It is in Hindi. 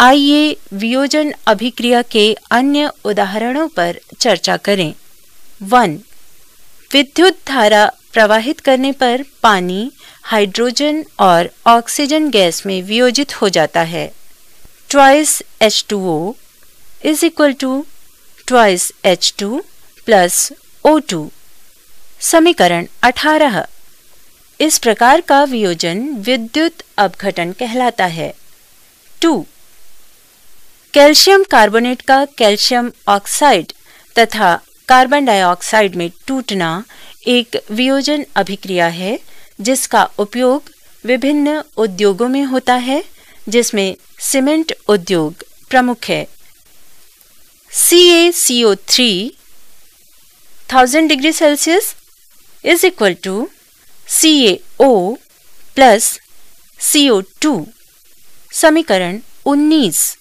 आइए वियोजन अभिक्रिया के अन्य उदाहरणों पर चर्चा करें। वन, विद्युत धारा प्रवाहित करने पर पानी, हाइड्रोजन और ऑक्सीजन गैस में वियोजित हो जाता है। Twice H two O is equal to twice H two plus O two समीकरण 18 इस प्रकार का वियोजन विद्युत अपघटन कहलाता है। टू कैल्शियम कार्बोनेट का कैल्शियम ऑक्साइड तथा कार्बन डाइऑक्साइड में टूटना एक वियोजन अभिक्रिया है, जिसका उपयोग विभिन्न उद्योगों में होता है, जिसमें सीमेंट उद्योग प्रमुख है। C A C O three thousand degree Celsius is equal to C A O plus C O two समीकरण 19